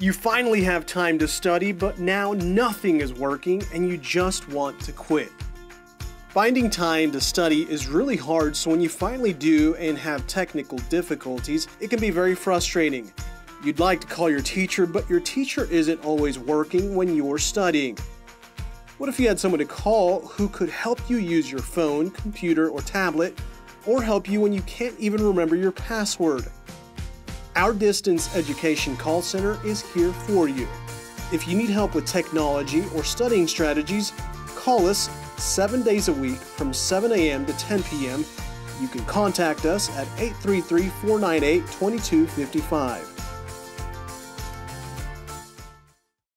You finally have time to study, but now nothing is working and you just want to quit. Finding time to study is really hard, so when you finally do and have technical difficulties, it can be very frustrating. You'd like to call your teacher, but your teacher isn't always working when you're studying. What if you had someone to call who could help you use your phone, computer, or tablet, or help you when you can't even remember your password? Our distance education call center is here for you. If you need help with technology or studying strategies, call us seven days a week from 7 a.m. to 10 p.m. You can contact us at 833 498 2255.